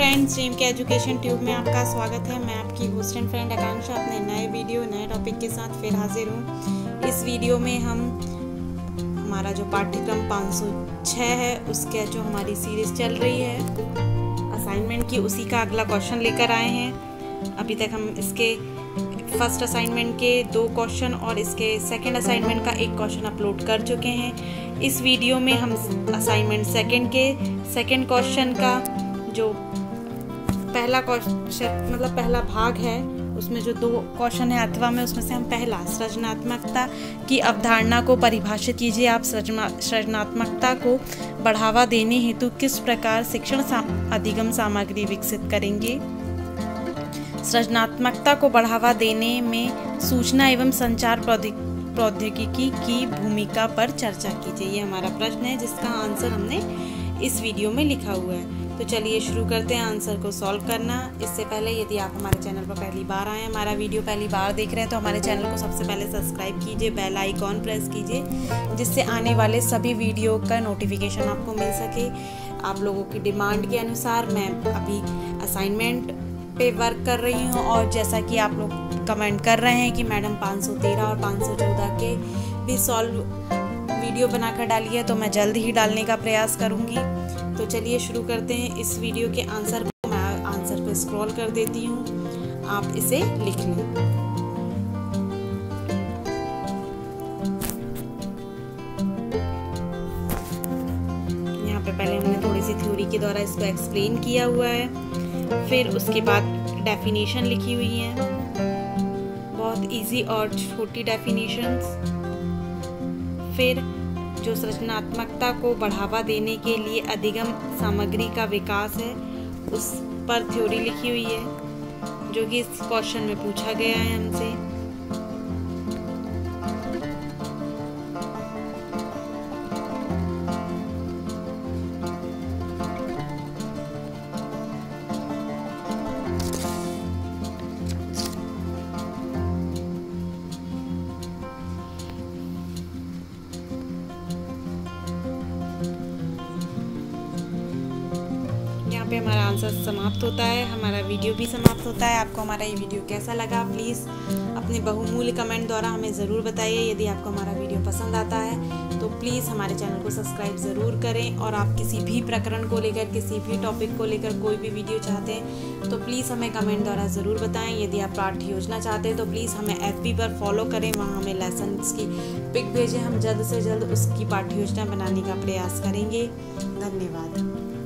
Friends dream के education tube में आपका स्वागत है। मैं आपकी होस्ट एंड फ्रेंड आकांक्षा, अपने नए वीडियो नए टॉपिक के साथ फिर हाजिर हूँ। इस वीडियो में हम, हमारा जो पाठ्यक्रम 506 है, उसके जो हमारी सीरीज़ चल रही है असाइनमेंट की, उसी का अगला क्वेश्चन लेकर आए हैं। अभी तक हम इसके फ़र्स्ट असाइनमेंट के दो क्वेश्चन और इसके सेकंड असाइनमेंट का एक क्वेश्चन अपलोड कर चुके हैं। इस वीडियो में हम असाइनमेंट सेकंड के सेकंड क्वेश्चन का जो पहला क्वेश्चन मतलब पहला भाग है उसमें जो दो क्वेश्चन है अथवा में उसमें से हम पहला सृजनात्मकता की अवधारणा को परिभाषित कीजिए। आप सृजनात्मकता को बढ़ावा देने हेतु किस प्रकार शिक्षण सा, अधिगम सामग्री विकसित करेंगे? सृजनात्मकता को बढ़ावा देने में सूचना एवं संचार प्रौद्योगिकी की भूमिका पर चर्चा कीजिए। ये हमारा प्रश्न है जिसका आंसर हमने इस वीडियो में लिखा हुआ है। तो चलिए शुरू करते हैं आंसर को सॉल्व करना। इससे पहले यदि आप हमारे चैनल पर पहली बार आए हमारा वीडियो पहली बार देख रहे हैं तो हमारे चैनल को सबसे पहले सब्सक्राइब कीजिए, बेल आइकॉन प्रेस कीजिए, जिससे आने वाले सभी वीडियो का नोटिफिकेशन आपको मिल सके। आप लोगों की डिमांड के अनुसार मैं अभी असाइनमेंट पे वर्क कर रही हूँ और जैसा कि आप लोग कमेंट कर रहे हैं कि मैडम 513 और 514 के भी सॉल्व वीडियो बनाकर डाली है तो मैं जल्द ही डालने का प्रयास करूँगी। तो चलिए शुरू करते हैं इस वीडियो के आंसर को मैं आंसर को स्क्रॉल कर देती हूँ। आप इसे लिख लें। यहाँ पे पहले हमने थोड़ी सी थ्योरी के द्वारा इसको एक्सप्लेन किया हुआ है। फिर उसके बाद डेफिनेशन लिखी हुई है। बहुत इजी और छोटी डेफिनेशंस फिर जो सृजनात्मकता को बढ़ावा देने के लिए अधिगम सामग्री का विकास है, उस पर थ्योरी लिखी हुई है, जो कि इस क्वेश्चन में पूछा गया है हमसे। पे हमारा आंसर समाप्त होता है, हमारा वीडियो भी समाप्त होता है। आपको हमारा ये वीडियो कैसा लगा प्लीज़ अपने बहुमूल्य कमेंट द्वारा हमें ज़रूर बताइए यदि आपको हमारा वीडियो पसंद आता है। तो प्लीज़ हमारे चैनल को सब्सक्राइब ज़रूर करें और आप किसी भी प्रकरण को लेकर, किसी भी टॉपिक को लेकर कोई भी वीडियो चाहते हैं तो प्लीज़ हमें कमेंट द्वारा ज़रूर बताएँ। यदि आप पाठ्य योजना चाहते हैं तो प्लीज़ हमें एफपी पर फॉलो करें। वहाँ हमें लेसन की पिक भेजें। हम जल्द से जल्द उसकी पाठ्य योजना बनाने का प्रयास करेंगे। धन्यवाद।